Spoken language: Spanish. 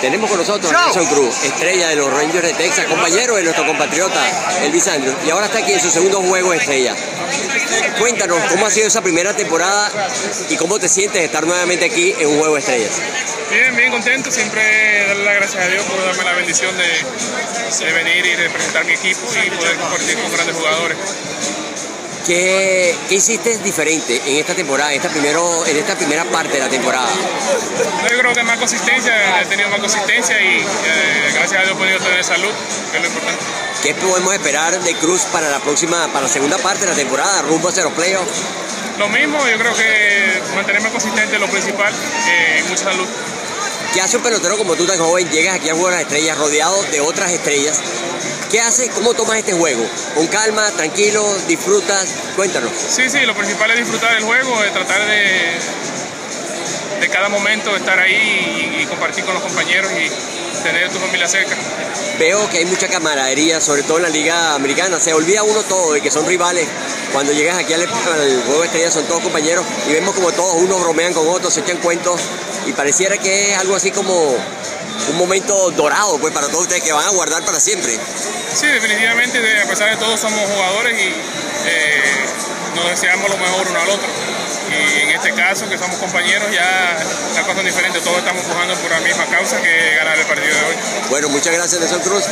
Tenemos con nosotros a Nelson Cruz, estrella de los Rangers de Texas, compañero de nuestro compatriota Elvis Andrews, y ahora está aquí en su segundo juego estrella. Cuéntanos cómo ha sido esa primera temporada y cómo te sientes de estar nuevamente aquí en un juego de estrellas. Bien, bien contento, siempre darle las gracias a Dios por darme la bendición de, de venir y representar mi equipo y poder compartir con grandes jugadores. ¿Qué, ¿Qué, hiciste diferente en esta temporada, en esta, primero, en esta primera parte de la temporada? Yo creo que más consistencia, he tenido más consistencia y eh, gracias a Dios he podido tener salud, que es lo importante. ¿Qué podemos esperar de Cruz para la próxima, para la segunda parte de la temporada, rumbo a cero playoffs? Lo mismo, yo creo que mantenerme consistente es lo principal, eh, mucha salud. ¿Qué hace un pelotero como tú tan joven? Llegas aquí a jugar las estrellas rodeado de otras estrellas ¿Qué haces? ¿Cómo tomas este juego? ¿Con calma, tranquilo, disfrutas? Cuéntanos. Sí, sí, lo principal es disfrutar del juego, de tratar de, de cada momento estar ahí y, y compartir con los compañeros y tener tu familia cerca. Veo que hay mucha camaradería, sobre todo en la liga americana. Se olvida uno todo de que son rivales. Cuando llegas aquí al, al juego de estrellas son todos compañeros y vemos como todos unos bromean con otros, se echan cuentos y pareciera que es algo así como un momento dorado pues para todos ustedes que van a guardar para siempre. Sí, definitivamente, a pesar de todo somos jugadores y eh, nos deseamos lo mejor uno al otro. Y en este caso, que somos compañeros, ya la cosa es diferente, todos estamos empujando por la misma causa que ganar el partido de hoy. Bueno, muchas gracias Nelson Cruz.